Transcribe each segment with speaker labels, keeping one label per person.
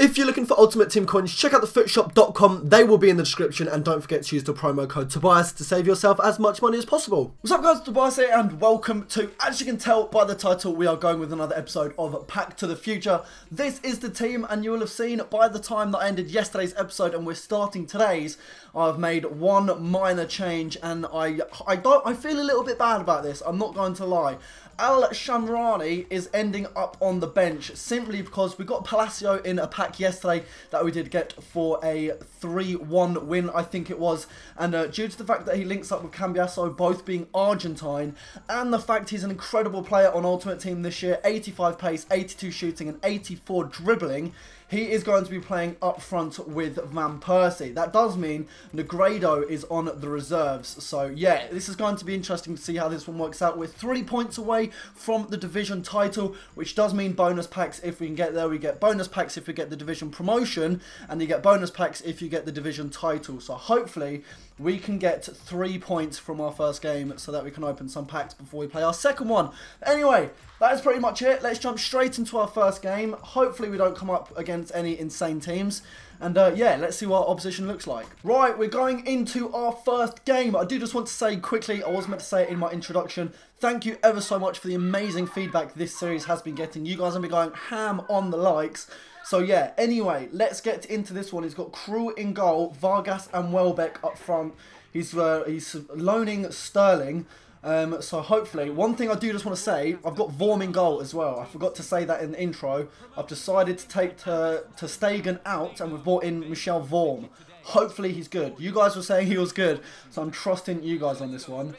Speaker 1: If you're looking for Ultimate Team coins, check out thefootshop.com. They will be in the description. And don't forget to use the promo code Tobiias to save yourself as much money as possible. What's up, guys? Tobiias here, and welcome to, as you can tell by the title, we are going with another episode of Pack to the Future. This is the team, and you will have seen by the time that I ended yesterday's episode and we're starting today's, I've made one minor change, and I, I, don't, I feel a little bit bad about this. I'm not going to lie. Al Shamrani is ending up on the bench simply because we got Palacio in a pack yesterday that we did get for a 3-1 win, I think it was. And uh, due to the fact that he links up with Cambiasso, both being Argentine, and the fact he's an incredible player on Ultimate Team this year, 85 pace, 82 shooting, and 84 dribbling, he is going to be playing up front with Van Persie. That does mean Negredo is on the reserves. So, yeah, this is going to be interesting to see how this one works out. We're three points away from the division title, which does mean bonus packs if we can get there. We get bonus packs if we get the division promotion, and you get bonus packs if you get the division title. So, hopefully, we can get three points from our first game so that we can open some packs before we play our second one. Anyway, that is pretty much it. Let's jump straight into our first game. Hopefully we don't come up against any insane teams. And uh, yeah, let's see what our opposition looks like. Right, we're going into our first game. I do just want to say quickly, I was meant to say it in my introduction, thank you ever so much for the amazing feedback this series has been getting. You guys have been going ham on the likes. So yeah, anyway, let's get into this one. He's got Krul in goal, Vargas and Welbeck up front. He's uh, he's loaning Sterling. Um, so hopefully, one thing I do just want to say, I've got Vorm in goal as well. I forgot to say that in the intro. I've decided to take to, ter Stegen out and we've brought in Michel Vorm. Hopefully he's good. You guys were saying he was good, so I'm trusting you guys on this one.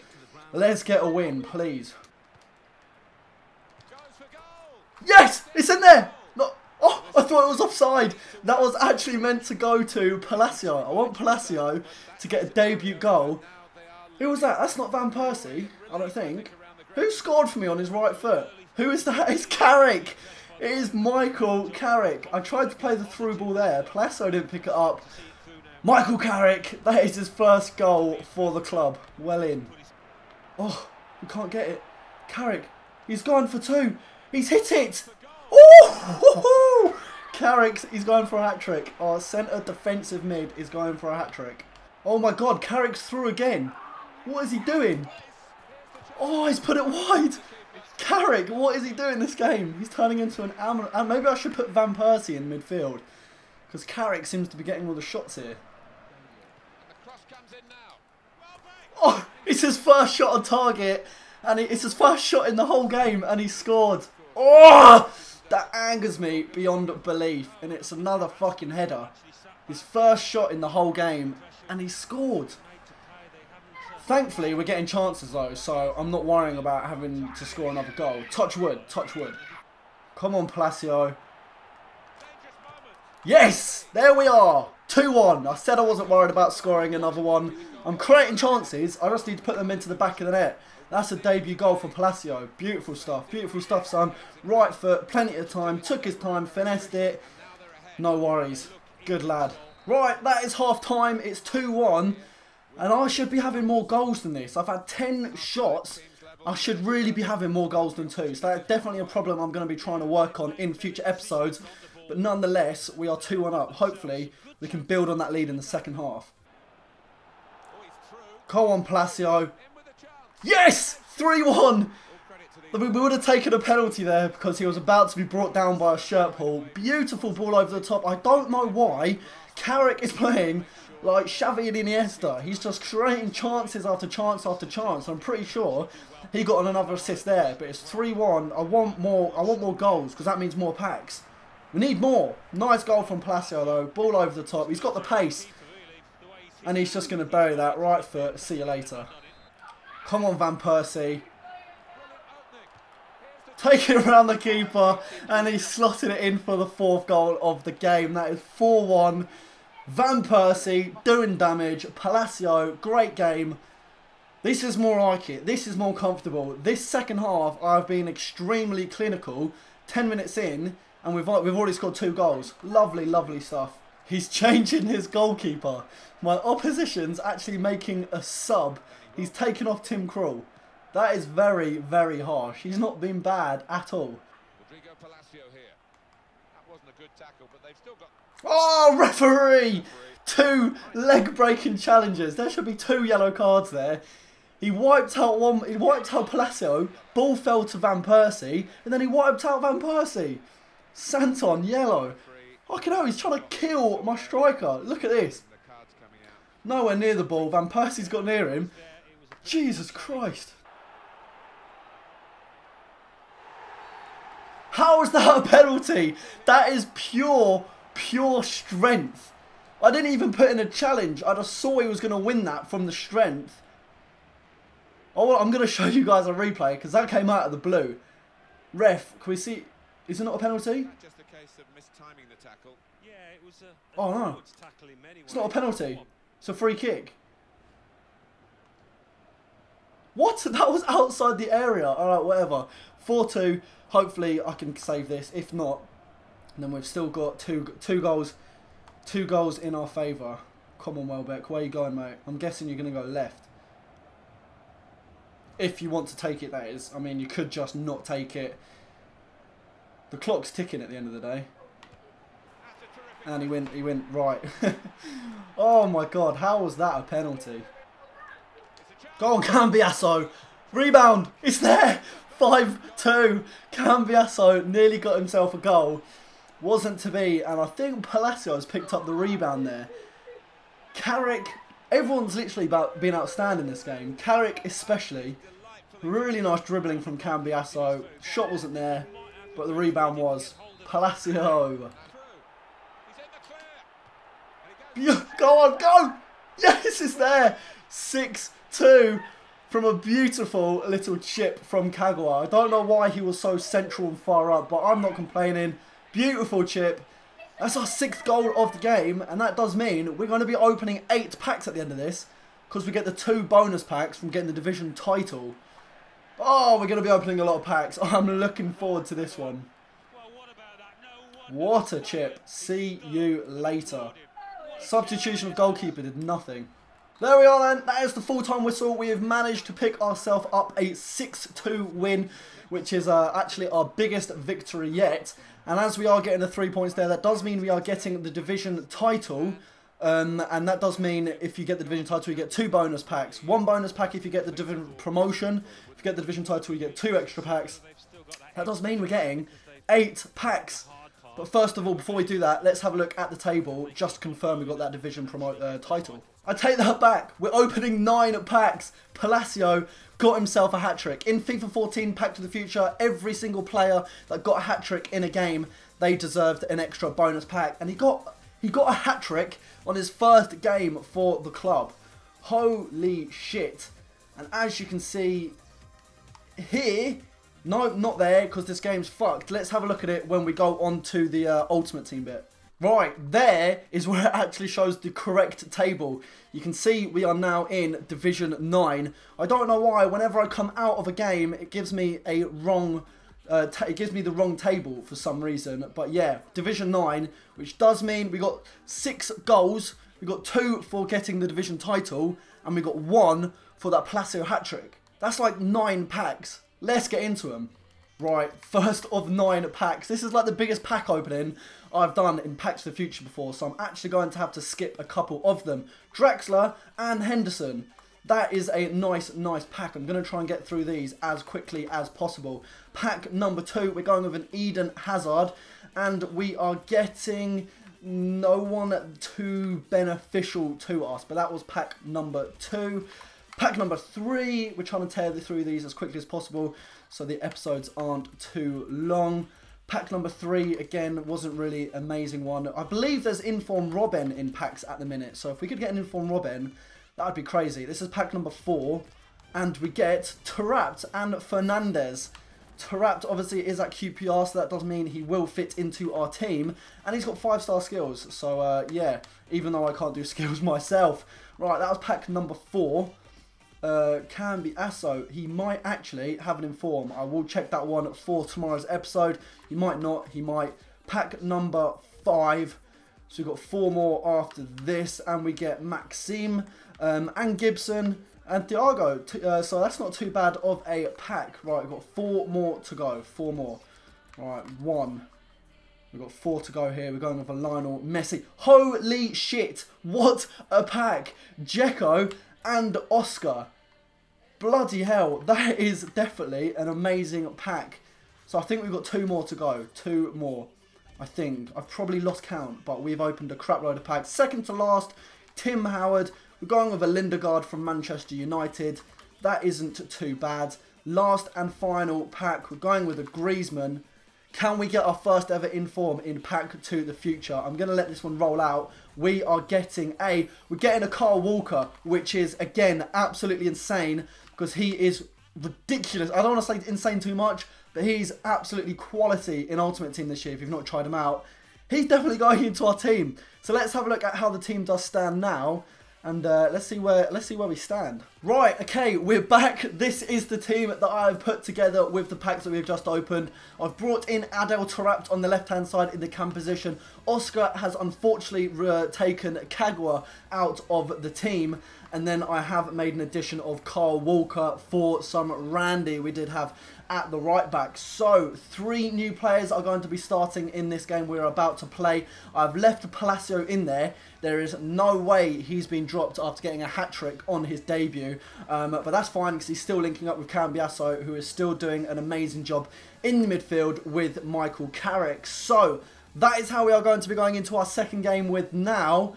Speaker 1: Let's get a win, please. Yes! It's in there! I thought it was offside. That was actually meant to go to Palacio. I want Palacio to get a debut goal who was that? That's not Van Persie, I don't think. Who scored for me on his right foot? Who is that? It's Carrick. It is Michael Carrick. I tried to play the through ball there. Palacio didn't pick it up. Michael Carrick. That is his first goal for the club. Well in. Oh, we can't get it. Carrick. He's gone for two. He's hit it. Oh! Carrick, he's going for a hat-trick. Our centre defensive mid is going for a hat-trick. Oh my god, Carrick's through again. What is he doing? Oh, he's put it wide. Carrick, what is he doing this game? He's turning into an Alman. And maybe I should put Van Persie in midfield. Because Carrick seems to be getting all the shots here. Oh, it's his first shot on target. And it's his first shot in the whole game. And he scored. Oh, that angers me beyond belief. And it's another fucking header. His first shot in the whole game. And he scored. Thankfully, we're getting chances though, so I'm not worrying about having to score another goal. Touch wood, touch wood. Come on, Palacio. Yes! There we are! 2-1. I said I wasn't worried about scoring another one. I'm creating chances. I just need to put them into the back of the net. That's a debut goal for Palacio. Beautiful stuff. Beautiful stuff, son. Right foot, plenty of time. Took his time, finessed it. No worries. Good lad. Right, that is half time. It's 2-1. And I should be having more goals than this. I've had 10 shots. I should really be having more goals than two. So that's definitely a problem I'm going to be trying to work on in future episodes. But nonetheless, we are 2-1 up. Hopefully, we can build on that lead in the second half. Come on, Palacio. Yes! 3-1! We would have taken a penalty there because he was about to be brought down by a shirt pull. Beautiful ball over the top. I don't know why Carrick is playing like Xavi and Iniesta. He's just creating chances after chance after chance. I'm pretty sure he got another assist there, but it's 3-1. I want more. I want more goals because that means more packs. We need more. Nice goal from Palacio though. Ball over the top. He's got the pace. And he's just going to bury that right foot. See you later. Come on, Van Persie. Take it around the keeper. And he slotted it in for the fourth goal of the game. That is 4-1. Van Persie doing damage. Palacio, great game. This is more like it. This is more comfortable. This second half, I've been extremely clinical. 10 minutes in, and we've, we've already scored two goals. Lovely, lovely stuff. He's changing his goalkeeper. My opposition's actually making a sub. He's taken off Tim Krul. That is very, very harsh. He's not been bad at all.
Speaker 2: Rodrigo Palacio here. That wasn't a good tackle, but they've still got...
Speaker 1: Oh, referee! Two leg-breaking challenges. There should be two yellow cards there. He wiped out one. He wiped out Palacio. Ball fell to Van Persie, and then he wiped out Van Persie. Santon yellow. Fucking hell, he's trying to kill my striker. Look at this. Nowhere near the ball. Van Persie's got near him. Jesus Christ. How is that a penalty? That is pure, pure strength. I didn't even put in a challenge. I just saw he was going to win that from the strength. Oh, I'm going to show you guys a replay because that came out of the blue. Ref, can we see? Is it not a penalty? Just a case of mistiming the tackle. Yeah, it was a, oh no, it's not a penalty. It's a free kick. What? That was outside the area. All right, whatever. 4-2. Hopefully I can save this. If not, then we've still got two two goals, two goals in our favour. Come on, Welbeck. Where are you going, mate? I'm guessing you're going to go left. If you want to take it, that is. I mean, you could just not take it. The clock's ticking at the end of the day. And he went, he went right. oh my god, how was that a penalty? Go on, Cambiasso. Rebound. It's there. 5-2. Cambiasso nearly got himself a goal. Wasn't to be. And I think Palacio has picked up the rebound there. Carrick. Everyone's literally about being outstanding this game. Carrick especially. Really nice dribbling from Cambiasso. Shot wasn't there. But the rebound was. Palacio. Go on, go! Yes, it's there. 6-2 from a beautiful little chip from Kagawa. I don't know why he was so central and far up, but I'm not complaining. Beautiful chip. That's our sixth goal of the game, and that does mean we're going to be opening eight packs at the end of this, because we get the two bonus packs from getting the division title. Oh, we're going to be opening a lot of packs. I'm looking forward to this one. What a chip. See you later. Substitution of goalkeeper did nothing. There we are then, that is the full-time whistle. We have managed to pick ourselves up a 6-2 win, which is uh, actually our biggest victory yet. And as we are getting the three points there, that does mean we are getting the division title. Um, and that does mean if you get the division title, you get two bonus packs. One bonus pack if you get the division promotion. If you get the division title, you get two extra packs. That does mean we're getting eight packs. But first of all, before we do that, let's have a look at the table. Just to confirm we got that division promo uh, title. I take that back. We're opening nine packs. Palacio got himself a hat-trick. In FIFA 14 Pack to the Future, every single player that got a hat-trick in a game, they deserved an extra bonus pack. And he got he got a hat-trick on his first game for the club. Holy shit. And as you can see here, no, not there, because this game's fucked. Let's have a look at it when we go on to the uh, Ultimate Team bit. Right, there is where it actually shows the correct table. You can see we are now in Division 9. I don't know why, whenever I come out of a game, it gives me a wrong... Uh, it gives me the wrong table for some reason. But yeah, Division 9, which does mean we got six goals. We got two for getting the division title. And we got one for that Palacio hat-trick. That's like nine packs. Let's get into them. Right, first of nine packs. This is like the biggest pack opening I've done in Packs of the Future before, so I'm actually going to have to skip a couple of them. Draxler and Henderson. That is a nice, nice pack. I'm going to try and get through these as quickly as possible. Pack number two, we're going with an Eden Hazard, and we are getting no one too beneficial to us, but that was pack number two. Pack number three, we're trying to tear through these as quickly as possible so the episodes aren't too long. Pack number three, again, wasn't really amazing one. I believe there's Inform Robben in packs at the minute, so if we could get an Inform Robben, that would be crazy. This is pack number four, and we get Taarabt and Fernandez. Taarabt obviously is at QPR, so that does mean he will fit into our team. And he's got five-star skills, so uh, yeah, even though I can't do skills myself. Right, that was pack number four uh, Cambiasso. He might actually have an inform. I will check that one for tomorrow's episode. He might not. He might. Pack number five. So we've got four more after this, and we get Maxime um, and Gibson and Thiago. Uh, so that's not too bad of a pack. Right, we've got four more to go. Four more. Right, one, We've got four to go here. We're going with a Lionel Messi. Holy shit. What a pack. Dzeko and Oscar. Bloody hell. That is definitely an amazing pack. So I think we've got two more to go. Two more. I think. I've probably lost count, but we've opened a crap load of packs. Second to last, Tim Howard. We're going with a Lindegaard from Manchester United. That isn't too bad. Last and final pack, we're going with a Griezmann. Can we get our first ever inform in pack to the future? I'm going to let this one roll out. We are getting a, we're getting a Kyle Walker, which is, again, absolutely insane because he is ridiculous. I don't want to say insane too much, but he's absolutely quality in Ultimate Team this year if you've not tried him out. He's definitely going into our team. So let's have a look at how the team does stand now and uh, let's see where let's see where we stand. Right, okay, we're back. This is the team that I've put together with the packs that we've just opened. I've brought in Adel Taarabt on the left-hand side in the cam position. Oscar has unfortunately uh, taken Kagawa out of the team. And then I have made an addition of Kyle Walker for some Randy. We did have at the right back. So, three new players are going to be starting in this game we're about to play. I've left Palacio in there. There is no way he's been dropped after getting a hat-trick on his debut. Um, but that's fine because he's still linking up with Cambiasso, who is still doing an amazing job in the midfield with Michael Carrick. So, that is how we are going to be going into our second game with now...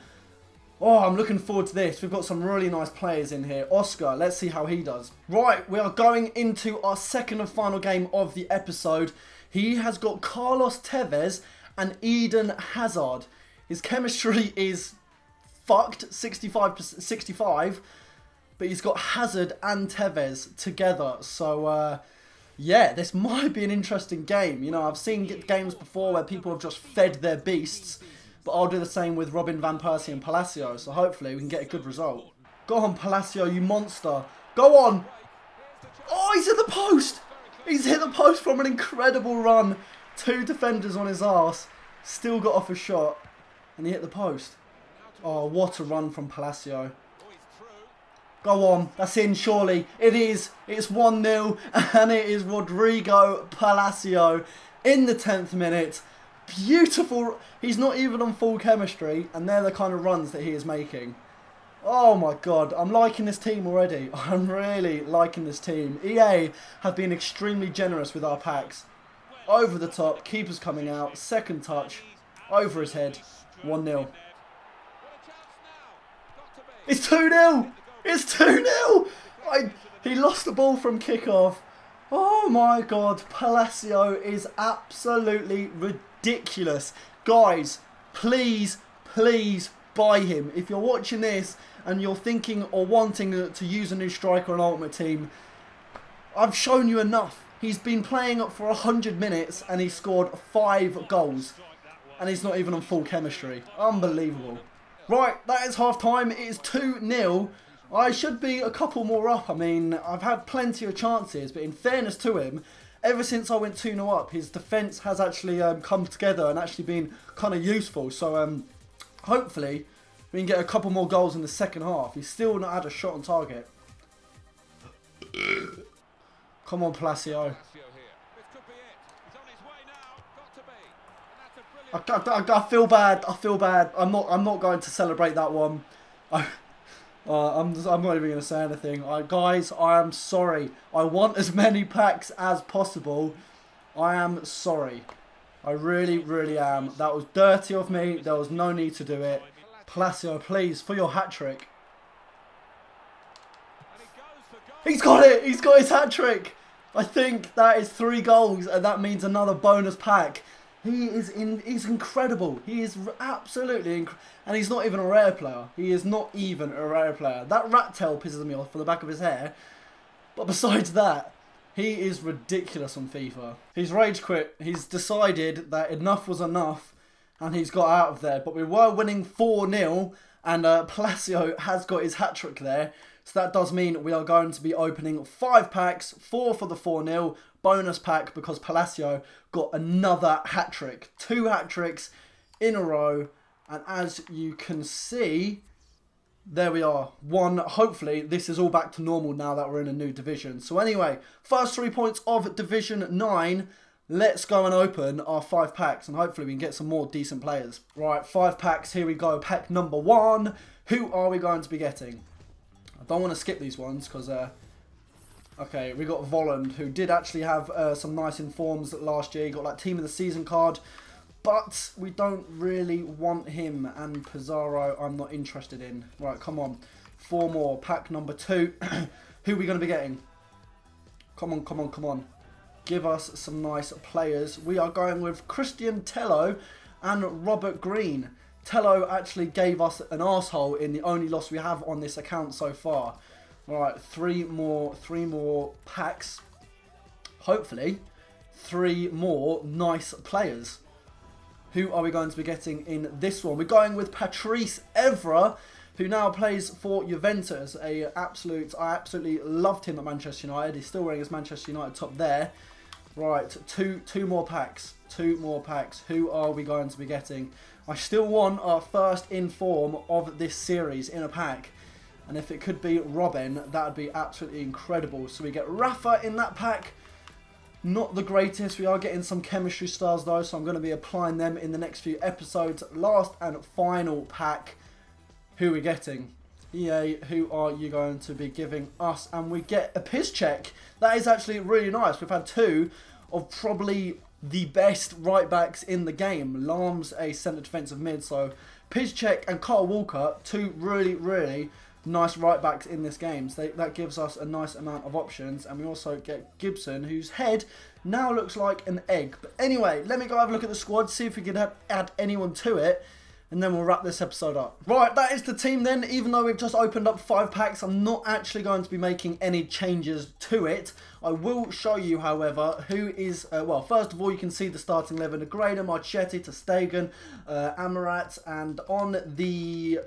Speaker 1: Oh, I'm looking forward to this. We've got some really nice players in here. Oscar, let's see how he does. Right, we are going into our second and final game of the episode. He has got Carlos Tevez and Eden Hazard. His chemistry is fucked, 65, 65 but he's got Hazard and Tevez together. So, uh, yeah, this might be an interesting game. You know, I've seen games before where people have just fed their beasts but I'll do the same with Robin Van Persie and Palacio, so hopefully we can get a good result. Go on, Palacio, you monster. Go on. Oh, he's hit the post. He's hit the post from an incredible run. Two defenders on his arse. Still got off a shot. And he hit the post. Oh, what a run from Palacio. Go on. That's in, surely. It is. It's 1-0. And it is Rodrigo Palacio in the 10th minute beautiful. He's not even on full chemistry, and they're the kind of runs that he is making. Oh my god, I'm liking this team already. I'm really liking this team. EA have been extremely generous with our packs. Over the top, keeper's coming out, second touch, over his head, 1-0. It's 2-0! It's 2-0! He lost the ball from kickoff. Oh my god, Palacio is absolutely ridiculous ridiculous. Guys, please, please buy him. If you're watching this and you're thinking or wanting to use a new striker on Ultimate Team, I've shown you enough. He's been playing for 100 minutes and he scored 5 goals. And he's not even on full chemistry. Unbelievable. Right, that is half time. It is 2-0. I should be a couple more up. I mean, I've had plenty of chances, but in fairness to him, ever since I went 2 0 up, his defence has actually um, come together and actually been kind of useful. So um, hopefully we can get a couple more goals in the second half. He's still not had a shot on target. Come on, Palacio. I, I, I, feel bad. I feel bad. I'm not. I'm not going to celebrate that one. I, uh, I'm, just, I'm not even going to say anything. Guys, I am sorry. I want as many packs as possible. I am sorry. I really, really am. That was dirty of me. There was no need to do it. Palacio, please, for your hat-trick. He's got it! He's got his hat-trick! I think that is three goals, and that means another bonus pack. He is in. He's incredible. He is absolutely and he's not even a rare player. He is not even a rare player. That rat tail pisses me off for the back of his hair. But besides that, he is ridiculous on FIFA. He's rage quit. He's decided that enough was enough, and he's got out of there. But we were winning 4 0 and uh, Palacio has got his hat trick there. So that does mean we are going to be opening five packs, four for the 4 0, bonus pack because Palacio got another hat trick. Two hat tricks in a row. And as you can see, there we are. One, hopefully, this is all back to normal now that we're in a new division. So anyway, first three points of Division 9. Let's go and open our five packs and hopefully we can get some more decent players. Right, five packs, here we go. Pack number one. Who are we going to be getting? I don't want to skip these ones because, uh, okay, we got Volland who did actually have uh, some nice informs last year. He got like team of the season card. But we don't really want him and Pizarro I'm not interested in. Right, come on. Four more. Pack number two. Who are we going to be getting? Come on, come on, come on. Give us some nice players. We are going with Christian Tello and Robert Green. Tello actually gave us an asshole in the only loss we have on this account so far. All right, three more, three more packs. Hopefully, three more nice players. Who are we going to be getting in this one? We're going with Patrice Evra, who now plays for Juventus. A absolute, I absolutely loved him at Manchester United. He's still wearing his Manchester United top there. Right, two two more packs. Two more packs. Who are we going to be getting? I still want our first inform of this series in a pack. And if it could be Robben, that would be absolutely incredible. So we get Rafa in that pack. Not the greatest. We are getting some chemistry stars though, so I'm going to be applying them in the next few episodes. Last and final pack. Who are we getting? EA, who are you going to be giving us? And we get a Piszczek. That is actually really nice. We've had two of probably the best right backs in the game. Lahm's a centre defensive mid, so Piszczek and Kyle Walker, two really, really nice right backs in this game. So they, that gives us a nice amount of options. And we also get Gibson, whose head now looks like an egg. But anyway, let me go have a look at the squad, see if we can add anyone to it. And then we'll wrap this episode up. Right, that is the team then. Even though we've just opened up five packs, I'm not actually going to be making any changes to it. I will show you, however, who is... Uh, well, first of all, you can see the starting 11. Negredo, Marchetti, Stegen, uh, Amarat. And on the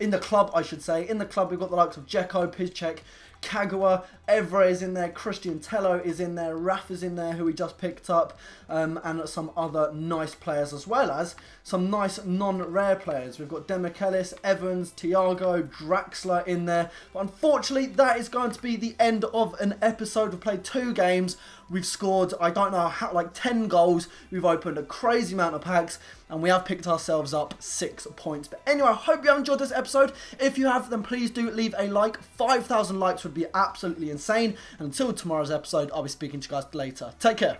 Speaker 1: in the club, I should say. In the club, we've got the likes of Dzeko, Piszczek, Kagawa, Evra is in there, Christian Tello is in there, Raf is in there, who we just picked up, um, and some other nice players as well as some nice non-rare players. We've got Demichelis, Evans, Tiago, Draxler in there. But unfortunately, that is going to be the end of an episode. We've played two games. We've scored, I don't know, how, like 10 goals. We've opened a crazy amount of packs, and we have picked ourselves up six points. But anyway, I hope you enjoyed this episode. If you have, then please do leave a like. 5,000 likes would be absolutely insane. And until tomorrow's episode, I'll be speaking to you guys later. Take care.